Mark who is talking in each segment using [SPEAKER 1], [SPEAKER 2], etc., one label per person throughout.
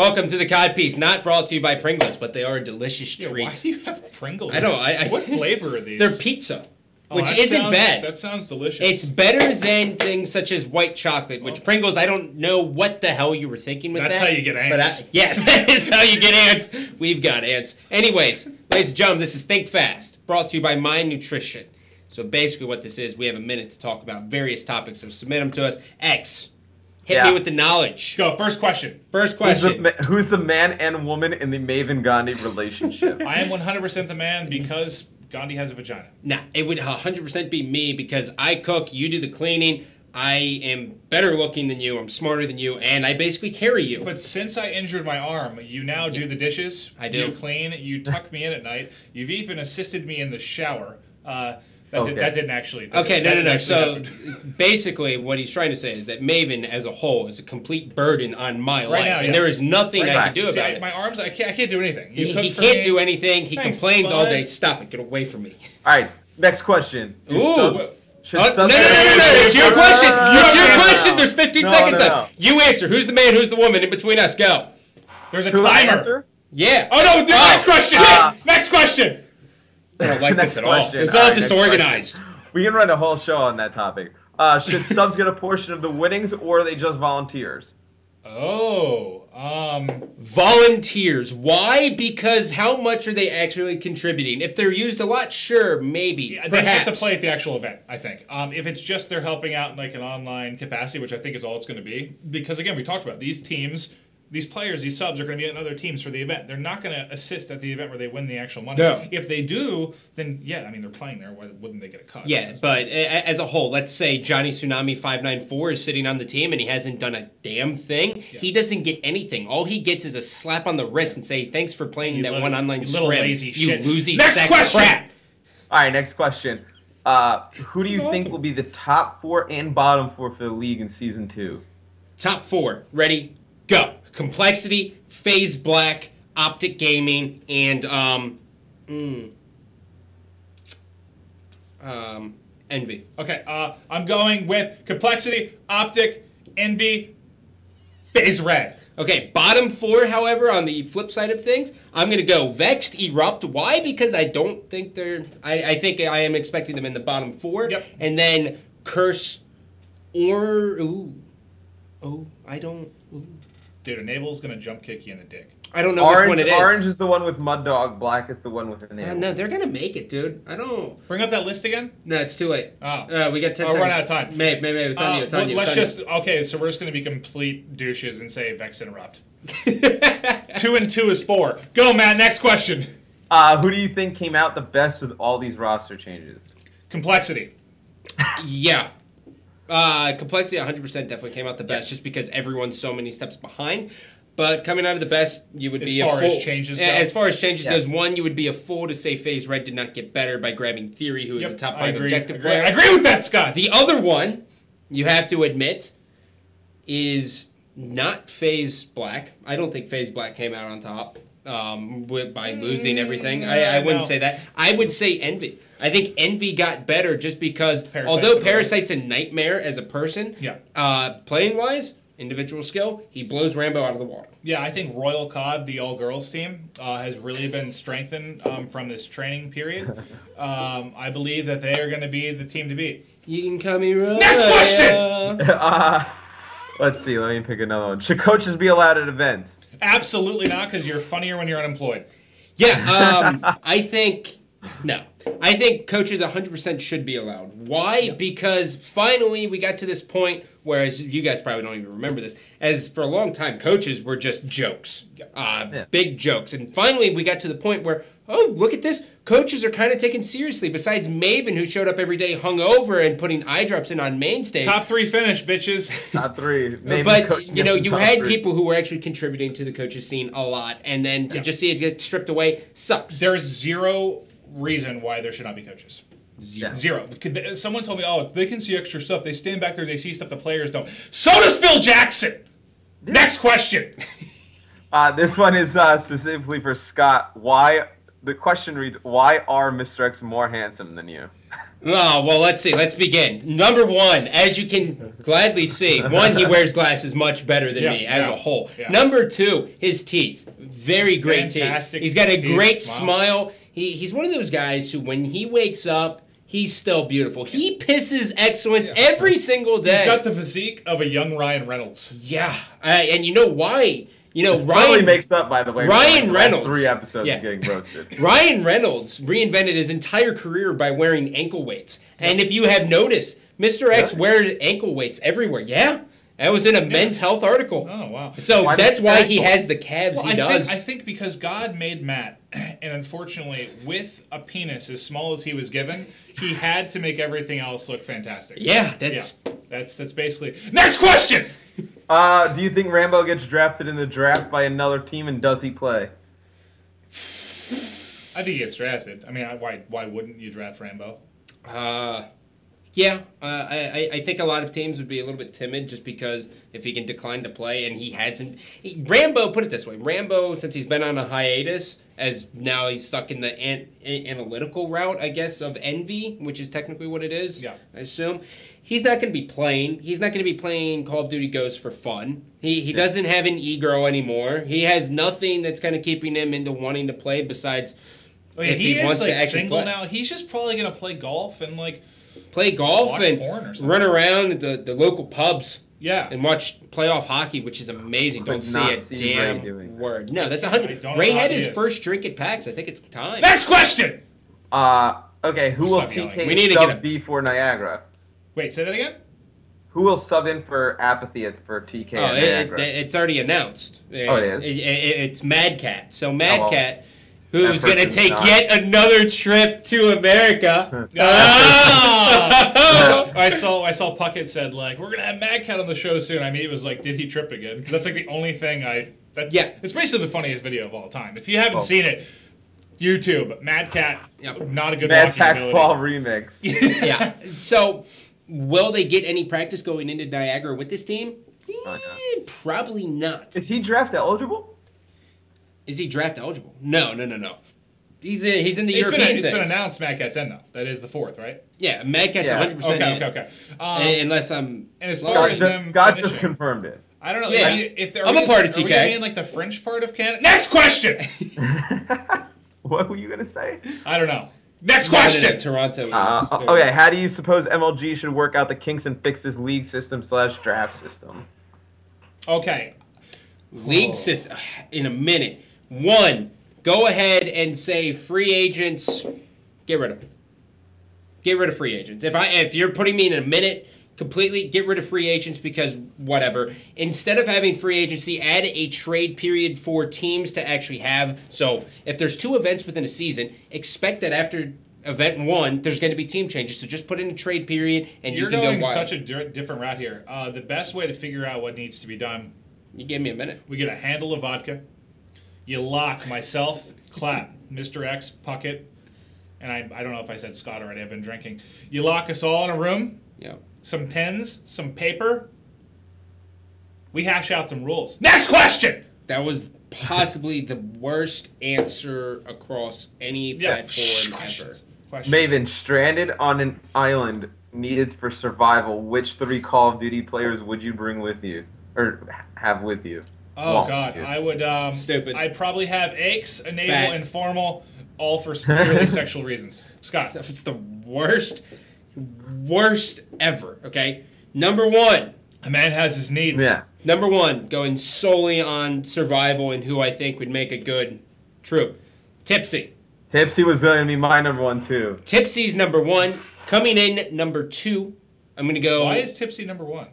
[SPEAKER 1] Welcome to the cod piece. Not brought to you by Pringles, but they are a delicious
[SPEAKER 2] Yeah,
[SPEAKER 1] treat.
[SPEAKER 2] why do you have Pringles?
[SPEAKER 1] I don't. I, I,
[SPEAKER 2] what flavor are these?
[SPEAKER 1] They're pizza,
[SPEAKER 2] Oh,
[SPEAKER 1] which isn't
[SPEAKER 2] sounds-
[SPEAKER 1] bad.
[SPEAKER 2] That sounds delicious.
[SPEAKER 1] It's better than things such as white chocolate, which oh. Pringles, I don't know what the hell you were thinking with
[SPEAKER 2] That's
[SPEAKER 1] that.
[SPEAKER 2] how you get
[SPEAKER 1] but I-
[SPEAKER 2] ants.
[SPEAKER 1] yeah, that is how you get ants. We've got ants. Anyways, ladies and gentlemen, this is Think Fast, brought to you by Mind Nutrition. So basically, what this is, we have a minute to talk about various topics. So submit them to us. X, hit
[SPEAKER 3] Yeah.
[SPEAKER 1] me with the knowledge.
[SPEAKER 2] Go first question.
[SPEAKER 1] First
[SPEAKER 3] Who's the,
[SPEAKER 1] question.
[SPEAKER 3] who's the man and woman in the Maven Gandhi relationship?
[SPEAKER 2] I am 100% the man because Gandhi has a vagina.
[SPEAKER 1] Nah, it would 100% be me because I cook, you do the cleaning. I am better looking than you, I'm smarter than you, and I basically carry you.
[SPEAKER 2] But since I injured my arm, you now do the dishes.
[SPEAKER 1] I do.
[SPEAKER 2] You clean. You tuck me in at night. You've even assisted me in the shower. Uh, that, did, that didn't actually. that
[SPEAKER 1] Okay,
[SPEAKER 2] didn't-
[SPEAKER 1] no, no, no. So
[SPEAKER 2] actually
[SPEAKER 1] basically, what he's trying to say is that Maven as a whole is a complete burden on my life,
[SPEAKER 2] now,
[SPEAKER 1] and
[SPEAKER 2] yes.
[SPEAKER 1] there is nothing
[SPEAKER 2] Right
[SPEAKER 1] I can do
[SPEAKER 2] See,
[SPEAKER 1] about
[SPEAKER 2] I-
[SPEAKER 1] it.
[SPEAKER 2] my arms, I can't, I can't do anything. You
[SPEAKER 1] he he can't
[SPEAKER 2] me.
[SPEAKER 1] do anything. He
[SPEAKER 2] Thanks,
[SPEAKER 1] complains all day. Stop it. Get away from me.
[SPEAKER 3] All right, next question. Do
[SPEAKER 1] Ooh.
[SPEAKER 3] subs-
[SPEAKER 1] Oh, no, no, no, no, no, no. It's your question. It's your
[SPEAKER 3] no, no,
[SPEAKER 1] question. There's 15
[SPEAKER 3] No,
[SPEAKER 1] seconds
[SPEAKER 3] no,
[SPEAKER 1] left. You answer. Who's the man? Who's the woman? In between us, go.
[SPEAKER 2] There's a
[SPEAKER 3] Who
[SPEAKER 2] timer.
[SPEAKER 1] Yeah.
[SPEAKER 2] Oh no! The
[SPEAKER 1] Oh,
[SPEAKER 2] next question.
[SPEAKER 3] uh,
[SPEAKER 2] next question.
[SPEAKER 1] I don't like this at all. It's
[SPEAKER 3] All
[SPEAKER 1] all
[SPEAKER 3] right,
[SPEAKER 1] disorganized.
[SPEAKER 3] We can run a whole show on that topic. Uh, should subs get a portion of the winnings, or are they just volunteers?
[SPEAKER 2] Oh, um,
[SPEAKER 1] Volunteers. Why? Because how much are they actually contributing? If they're used a lot, sure, maybe.
[SPEAKER 2] yeah, they have to play at the actual event. I think. Um, if it's just they're helping out in like an online capacity, which I think is all it's going to be, because again, we talked about these teams. These players, these subs are going to be on other teams for the event. They're not going to assist at the event where they win the actual money.
[SPEAKER 1] No.
[SPEAKER 2] If they do, then yeah, I mean they're playing there. Why wouldn't they get a cut?
[SPEAKER 1] Yeah, but a- as a whole, let's say Johnny Tsunami 594 is sitting on the team and he hasn't done a damn thing. He doesn't get anything. All he gets is a slap on the wrist and say, "Thanks for playing
[SPEAKER 2] You
[SPEAKER 1] that
[SPEAKER 2] little-
[SPEAKER 1] one online
[SPEAKER 2] you little
[SPEAKER 1] scrim,
[SPEAKER 2] lazy
[SPEAKER 1] you
[SPEAKER 2] shit."
[SPEAKER 1] loosey
[SPEAKER 2] Next
[SPEAKER 1] sack
[SPEAKER 2] question!
[SPEAKER 1] crap."
[SPEAKER 3] All right, next question. Uh, who do you
[SPEAKER 1] is
[SPEAKER 3] think will be the top four and bottom four for the league in season two?
[SPEAKER 1] Top four. Ready? Go. Complexity, FaZe Black, Optic Gaming, and um, mm, um, Envy.
[SPEAKER 2] Okay. Uh, I'm going with complexity, optic, envy, FaZe Red.
[SPEAKER 1] Okay, bottom four, however, on the flip side of things, I'm gonna go Vexed, Erupt. Why? Because I don't think they're. I, I think I am expecting them in the bottom four.
[SPEAKER 2] Yep.
[SPEAKER 1] And then Curse, or ooh, oh, I don't. Ooh.
[SPEAKER 2] Dude, Enable's gonna jump kick you in the dick.
[SPEAKER 1] I don't know
[SPEAKER 3] Orange,
[SPEAKER 1] which one it is.
[SPEAKER 3] orange is the one with Mud Dog. Black is the one with an
[SPEAKER 1] Uh, no, they're gonna make it, dude. I don't.
[SPEAKER 2] Bring up that list again.
[SPEAKER 1] No, it's too late.
[SPEAKER 2] Oh.
[SPEAKER 1] Uh, we got ten
[SPEAKER 2] Oh, we're
[SPEAKER 1] seconds.
[SPEAKER 2] running out of time.
[SPEAKER 1] Maybe, maybe, it's on
[SPEAKER 2] Uh,
[SPEAKER 1] you. It's on
[SPEAKER 2] well,
[SPEAKER 1] you.
[SPEAKER 2] let's
[SPEAKER 1] it's on
[SPEAKER 2] just okay. So we're just gonna be complete douches and say Vex interrupt. two and two is four. Go, Matt. Next question.
[SPEAKER 3] Uh, who do you think came out the best with all these roster changes?
[SPEAKER 2] Complexity.
[SPEAKER 1] Yeah. Uh, complexity 100% definitely came out the best just because everyone's so many steps behind. But coming out of the best, you would
[SPEAKER 2] As
[SPEAKER 1] be
[SPEAKER 2] far
[SPEAKER 1] a
[SPEAKER 2] as
[SPEAKER 1] fool.
[SPEAKER 2] changes
[SPEAKER 1] Yeah,
[SPEAKER 2] go?
[SPEAKER 1] As far as changes
[SPEAKER 3] Yeah.
[SPEAKER 1] goes, one, you would be a fool to say FaZe Red did not get better by grabbing Theory, who is
[SPEAKER 2] Yep,
[SPEAKER 1] a top five
[SPEAKER 2] agree,
[SPEAKER 1] objective
[SPEAKER 2] agree.
[SPEAKER 1] player.
[SPEAKER 2] I agree with that, Scott.
[SPEAKER 1] The other one, you have to admit, is not FaZe Black. I don't think FaZe Black came out on top um, with, by losing everything. I, I
[SPEAKER 2] Mm,
[SPEAKER 1] wouldn't
[SPEAKER 2] no.
[SPEAKER 1] say that. I would say Envy. I think Envy got better just because,
[SPEAKER 2] Parasite's
[SPEAKER 1] although Parasite's a nightmare as a person,
[SPEAKER 2] Yeah.
[SPEAKER 1] uh, playing wise, individual skill, he blows Rambo out of the water.
[SPEAKER 2] Yeah, I think Royal COD, the all girls team, uh, has really been strengthened um, from this training period. Um, I believe that they are going to be the team to beat.
[SPEAKER 1] You can call me Roy.
[SPEAKER 2] Next question!
[SPEAKER 3] uh, let's see. Let me pick another one. Should coaches be allowed at events?
[SPEAKER 2] Absolutely not, because you're funnier when you're unemployed.
[SPEAKER 1] Yeah, um, I think no. I think coaches 100% should be allowed. Why? Because finally we got to this point where, as you guys probably don't even remember this, as for a long time, coaches were just jokes, uh,
[SPEAKER 3] Yeah.
[SPEAKER 1] big jokes, and finally we got to the point where, oh, look at this, coaches are kind of taken seriously. Besides Maven, who showed up every day hungover and putting eye drops in on main stage.
[SPEAKER 2] Top three finish, bitches.
[SPEAKER 3] Top three. Maybe
[SPEAKER 1] But
[SPEAKER 3] coach
[SPEAKER 1] you know, you had
[SPEAKER 3] three.
[SPEAKER 1] people who were actually contributing to the coaches scene a lot, and then to just see it get stripped away sucks.
[SPEAKER 2] There's zero reason why there should not be coaches.
[SPEAKER 1] Zero.
[SPEAKER 2] Zero. Someone told me, oh, they can see extra stuff. They stand back there, they see stuff the players don't. So does Phil Jackson. Next question.
[SPEAKER 3] Uh, this one is uh, specifically for Scott. Why? The question reads: Why are Mr. X more handsome than you?
[SPEAKER 1] Oh, well, let's see. Let's begin. Number one, as you can gladly see, one, he wears glasses much better than
[SPEAKER 2] Yeah,
[SPEAKER 1] me as
[SPEAKER 2] yeah,
[SPEAKER 1] a whole.
[SPEAKER 2] yeah.
[SPEAKER 1] Number two, his teeth. Very great
[SPEAKER 2] Fantastic
[SPEAKER 1] teeth. He's got a
[SPEAKER 2] teeth,
[SPEAKER 1] great
[SPEAKER 2] smile.
[SPEAKER 1] smile. He, he's one of those guys who, when he wakes up, he's still beautiful. He pisses excellence every single day.
[SPEAKER 2] He's got the physique of a young Ryan Reynolds.
[SPEAKER 1] yeah. Uh, and you know why? You know,
[SPEAKER 3] Probably
[SPEAKER 1] Ryan.
[SPEAKER 3] makes up, by the way. for,
[SPEAKER 1] Ryan
[SPEAKER 3] like,
[SPEAKER 1] Reynolds.
[SPEAKER 3] Three episodes
[SPEAKER 1] Yeah.
[SPEAKER 3] of getting roasted.
[SPEAKER 1] Ryan Reynolds reinvented his entire career by wearing ankle weights. And if you have noticed, Mr. X wears ankle weights everywhere. Yeah. That was in a men's health article.
[SPEAKER 2] Oh wow.
[SPEAKER 1] So
[SPEAKER 3] Why
[SPEAKER 1] that's why he has the calves
[SPEAKER 2] Well,
[SPEAKER 1] he
[SPEAKER 2] I
[SPEAKER 1] does.
[SPEAKER 2] think, I think because God made Matt, and unfortunately, with a penis as small as he was given, he had to make everything else look fantastic.
[SPEAKER 1] yeah, that's
[SPEAKER 2] Yeah, that's that's basically. Next question.
[SPEAKER 3] Uh, do you think Rambo gets drafted in the draft by another team, and does he play?
[SPEAKER 2] I think he gets drafted. I mean, why why wouldn't you draft Rambo?
[SPEAKER 1] Uh, yeah, uh, I, I- think a lot of teams would be a little bit timid just because if he can decline to play and he hasn't. He, Rambo, put it this way Rambo, since he's been on a hiatus, as now he's stuck in the an, analytical route, I guess, of envy, which is technically what it is,
[SPEAKER 2] Yeah.
[SPEAKER 1] I assume. He's not going to be playing. He's not going to be playing Call of Duty Ghosts for fun. He, he doesn't have an e-girl anymore. He has nothing that's kind of keeping him into wanting to play besides
[SPEAKER 2] Oh yeah,
[SPEAKER 1] If
[SPEAKER 2] he,
[SPEAKER 1] he
[SPEAKER 2] is
[SPEAKER 1] wants to
[SPEAKER 2] like
[SPEAKER 1] actually
[SPEAKER 2] single
[SPEAKER 1] play.
[SPEAKER 2] now. He's just probably gonna play golf and like
[SPEAKER 1] play golf
[SPEAKER 2] Watch
[SPEAKER 1] and
[SPEAKER 2] porn or something.
[SPEAKER 1] run around the, the local pubs
[SPEAKER 2] yeah.
[SPEAKER 1] and watch playoff hockey, which is amazing. Don't
[SPEAKER 3] Could
[SPEAKER 1] say
[SPEAKER 3] not
[SPEAKER 1] a damn
[SPEAKER 3] Ray doing that.
[SPEAKER 1] word. No, that's a
[SPEAKER 2] I
[SPEAKER 1] hundred.
[SPEAKER 2] don't
[SPEAKER 1] Ray had his
[SPEAKER 2] is.
[SPEAKER 1] first drink at PAX. I think it's time.
[SPEAKER 2] Next question.
[SPEAKER 3] Uh, okay, who will
[SPEAKER 2] Stop yelling.
[SPEAKER 3] TK
[SPEAKER 1] We need to get a-
[SPEAKER 3] be for Niagara?
[SPEAKER 2] Wait, say that again.
[SPEAKER 3] Who will sub in for apathy at- for TK
[SPEAKER 1] Oh,
[SPEAKER 3] at
[SPEAKER 1] it, it,
[SPEAKER 3] Niagara?
[SPEAKER 1] it's already announced.
[SPEAKER 3] Oh, it is?
[SPEAKER 1] It- it- it's Mad Cat. So Mad
[SPEAKER 3] Oh, well.
[SPEAKER 1] Cat, who's going to take
[SPEAKER 3] not.
[SPEAKER 1] yet another trip to America.
[SPEAKER 2] So I saw I saw Puckett said like we're gonna have Mad Cat on the show soon. I mean, it was like, did he trip again? Because that's like the only thing I. That,
[SPEAKER 1] Yeah.
[SPEAKER 2] it's basically the funniest video of all time. If you haven't
[SPEAKER 3] Oh.
[SPEAKER 2] seen it, YouTube Mad Cat,
[SPEAKER 1] Yep.
[SPEAKER 2] not a good
[SPEAKER 3] Mad
[SPEAKER 2] walking
[SPEAKER 3] Tax
[SPEAKER 2] ability.
[SPEAKER 3] Ball remix.
[SPEAKER 1] yeah. So, will they get any practice going into Niagara with this team?
[SPEAKER 3] Oh,
[SPEAKER 1] Eh, probably not.
[SPEAKER 3] Is he draft eligible?
[SPEAKER 1] Is he draft eligible? No, no, no, no. He's in, he's in the
[SPEAKER 2] It's been,
[SPEAKER 1] European
[SPEAKER 2] it's
[SPEAKER 1] thing.
[SPEAKER 2] been announced Mad Cat's in though. That is the fourth, right?
[SPEAKER 1] yeah, Mad Cat's
[SPEAKER 3] Yeah.
[SPEAKER 1] 100%
[SPEAKER 2] Okay,
[SPEAKER 1] in.
[SPEAKER 2] okay, okay. Um,
[SPEAKER 1] Uh, Unless I'm.
[SPEAKER 2] and as
[SPEAKER 1] Well,
[SPEAKER 2] far
[SPEAKER 3] Scott
[SPEAKER 2] as
[SPEAKER 3] just,
[SPEAKER 2] them
[SPEAKER 3] Scott just confirmed it.
[SPEAKER 2] I don't know.
[SPEAKER 1] Yeah.
[SPEAKER 2] You, if
[SPEAKER 1] I'm a
[SPEAKER 2] we-
[SPEAKER 1] part of TK.
[SPEAKER 2] Are we
[SPEAKER 1] TK.
[SPEAKER 2] gonna in like the French part of Canada? Next question.
[SPEAKER 3] what were you gonna say?
[SPEAKER 2] I don't know. Next question.
[SPEAKER 1] Toronto is.
[SPEAKER 3] Uh, okay, how do you suppose MLG should work out the kinks and fix this league system slash draft system?
[SPEAKER 2] Okay.
[SPEAKER 1] League system. In a minute. One, go ahead and say free agents. Get rid of them. Get rid of free agents. If I if you're putting me in a minute, completely get rid of free agents because whatever. Instead of having free agency, add a trade period for teams to actually have. So if there's two events within a season, expect that after event one, there's going to be team changes. So just put in a trade period and
[SPEAKER 2] You're
[SPEAKER 1] you can
[SPEAKER 2] going
[SPEAKER 1] go wild.
[SPEAKER 2] such a di- different route here. Uh, the best way to figure out what needs to be done,
[SPEAKER 1] you give me a minute.
[SPEAKER 2] we get a handle of vodka. You lock myself, clap, Mr. X, Puckett, and I, I don't know if I said Scott already. I've been drinking. You lock us all in a room,
[SPEAKER 1] Yeah.
[SPEAKER 2] some pens, some paper. We hash out some rules. Next question.
[SPEAKER 1] That was possibly the worst answer across any
[SPEAKER 2] Yeah. Shh,
[SPEAKER 1] platform ever.
[SPEAKER 2] questions. Questions.
[SPEAKER 3] Maven, stranded on an island needed for survival, which three Call of Duty players would you bring with you? Or have with you?
[SPEAKER 2] Oh
[SPEAKER 3] Won't
[SPEAKER 2] God,
[SPEAKER 3] you?
[SPEAKER 2] I would. Um,
[SPEAKER 1] Stupid.
[SPEAKER 2] I'd probably have aches, enable,
[SPEAKER 1] Fat.
[SPEAKER 2] and formal, all for purely sexual reasons. Scott.
[SPEAKER 1] It's the worst, worst ever. Okay, number one,
[SPEAKER 2] A man has his needs.
[SPEAKER 3] Yeah.
[SPEAKER 1] number one, going solely on survival and who I think would make a good troop. Tipsy.
[SPEAKER 3] Tipsy was going to be my number one, too.
[SPEAKER 1] Tipsy's number one. Coming in number two. I'm gonna go.
[SPEAKER 2] Why is Tipsy number one?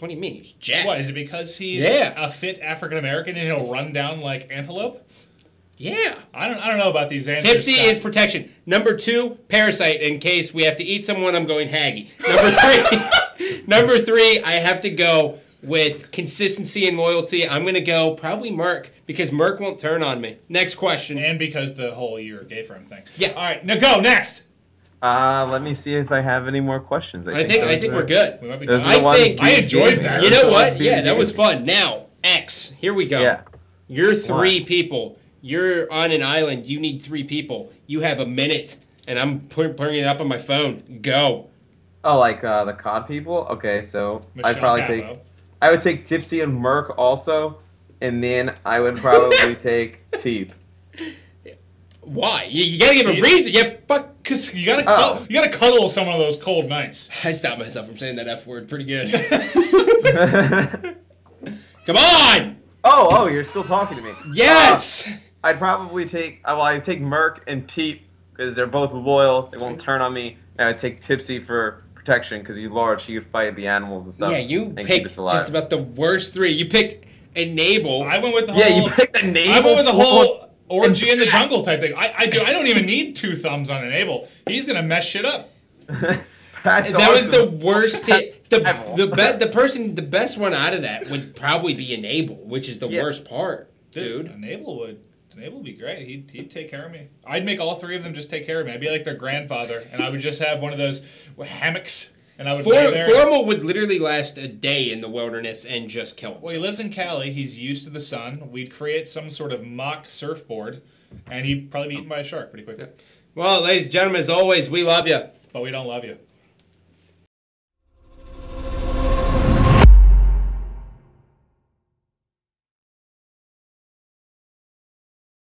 [SPEAKER 1] What do you mean? He's jacked.
[SPEAKER 2] What is it because he's
[SPEAKER 1] Yeah.
[SPEAKER 2] a fit African American and he'll run down like antelope?
[SPEAKER 1] Yeah.
[SPEAKER 2] I don't. I don't know about these answers.
[SPEAKER 1] Tipsy
[SPEAKER 2] Scott.
[SPEAKER 1] is protection. Number two, parasite. In case we have to eat someone, I'm going Haggy. Number three, number three, I have to go with consistency and loyalty. I'm going to go probably Merc because Merc won't turn on me. Next question.
[SPEAKER 2] and because the whole you're gay for him thing.
[SPEAKER 1] Yeah.
[SPEAKER 2] All right. Now go next.
[SPEAKER 3] Uh, let me see if I have any more questions.
[SPEAKER 1] I think I think
[SPEAKER 3] are-
[SPEAKER 1] we're good.
[SPEAKER 2] We might be
[SPEAKER 3] Those
[SPEAKER 2] done.
[SPEAKER 3] are the
[SPEAKER 1] I think-
[SPEAKER 2] I enjoyed that.
[SPEAKER 1] You know what? Yeah, that was fun. Now X. Here we go.
[SPEAKER 3] Yeah.
[SPEAKER 1] You're three
[SPEAKER 3] What?
[SPEAKER 1] people. You're on an island. You need three people. You have a minute and I'm putting it up on my phone. Go.
[SPEAKER 3] Oh, like uh, the COD people. Okay, so
[SPEAKER 2] Michelle
[SPEAKER 3] I'd probably
[SPEAKER 2] Capo.
[SPEAKER 3] take. I would take Tipsy and Merc also, and then I would probably take Teep.
[SPEAKER 1] Why? You, you gotta give a reason. Yeah, fuck.
[SPEAKER 2] Cause you gotta
[SPEAKER 3] Oh.
[SPEAKER 2] cuddle, you gotta cuddle some of those cold nights.
[SPEAKER 1] I stopped myself from saying that F word pretty good. Come on!
[SPEAKER 3] oh, oh, you're still talking to me.
[SPEAKER 1] Yes!
[SPEAKER 3] I'd probably take. uh, Well, I'd take Merc and Teep because they're both loyal. They won't turn on me. And I'd take Tipsy for protection because he's large. He could fight the animals and stuff.
[SPEAKER 1] yeah, you
[SPEAKER 3] and keep
[SPEAKER 1] picked
[SPEAKER 3] us alive.
[SPEAKER 1] just about the worst three. You picked Enable.
[SPEAKER 2] I went with the whole.
[SPEAKER 3] Yeah, you picked the name.
[SPEAKER 2] I went with the whole orgy in the jungle type thing. I, I do. I don't even need two thumbs on enable. He's gonna mess shit up.
[SPEAKER 3] That's
[SPEAKER 1] that was the worst hit. The the be, the person the best one out of that would probably be Enable, which is the
[SPEAKER 3] Yeah.
[SPEAKER 1] worst part, dude.
[SPEAKER 2] enable would. Enable would be great. He'd, he'd take care of me. I'd make all three of them just take care of me. I'd be like their grandfather, and I would just have one of those hammocks, and I would
[SPEAKER 1] For, formal would literally last a day in the wilderness and just kill him.
[SPEAKER 2] Well, he lives in Cali. He's used to the sun. We'd create some sort of mock surfboard, and he'd probably be eaten by a shark pretty quickly.
[SPEAKER 1] Well, ladies and gentlemen, as always, we love you.
[SPEAKER 2] But we don't love you.